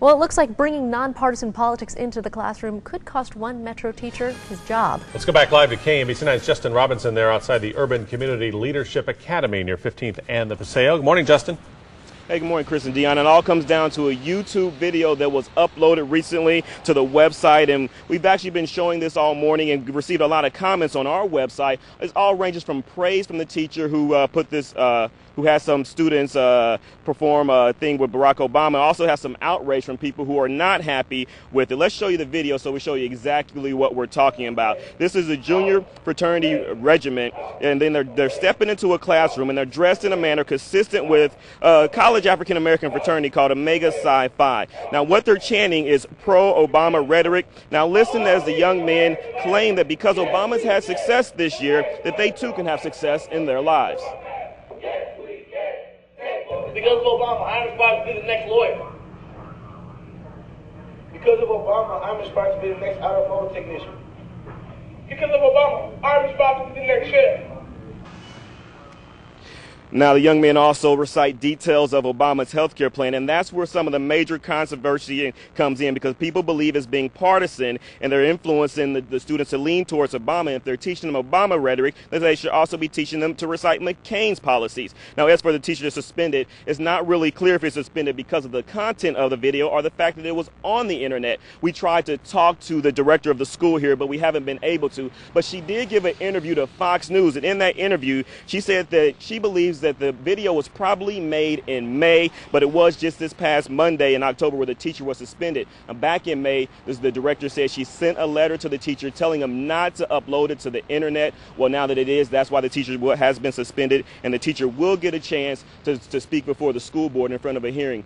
Well, it looks like bringing nonpartisan politics into the classroom could cost one Metro teacher his job. Let's go back live to KMBC 9's Justin Robinson there outside the Urban Community Leadership Academy near 15th and the Paseo. Good morning, Justin. Hey, good morning, Chris and Dion. It all comes down to a YouTube video that was uploaded recently to the website, and we've actually been showing this all morning and received a lot of comments on our website. It all ranges from praise from the teacher who uh, put this, uh, who has some students uh, perform a thing with Barack Obama, also has some outrage from people who are not happy with it. Let's show you the video so we show you exactly what we're talking about. This is a junior fraternity regiment, and then they're, they're stepping into a classroom and they're dressed in a manner consistent with uh, college college African American fraternity called Omega Psi Phi. Now, what they're chanting is pro Obama rhetoric. Now, listen as the young men claim that because Obama's had success this year, that they too can have success in their lives. Because of Obama, I'm inspired to be the next lawyer. Because of Obama, I'm inspired to be the next automotive technician. Because of Obama, I'm inspired to be the next Now, the young men also recite details of Obama's health care plan, and that's where some of the major controversy comes in because people believe it's being partisan and they're influencing the, the students to lean towards Obama. If they're teaching them Obama rhetoric, then they should also be teaching them to recite McCain's policies. Now, as for the teacher to suspend it, it's not really clear if it's suspended because of the content of the video or the fact that it was on the internet. We tried to talk to the director of the school here, but we haven't been able to. But she did give an interview to Fox News, and in that interview, she said that she believes that the video was probably made in May, but it was just this past Monday in October where the teacher was suspended. And back in May, this, the director said she sent a letter to the teacher telling him not to upload it to the internet. Well, now that it is, that's why the teacher has been suspended, and the teacher will get a chance to, to speak before the school board in front of a hearing.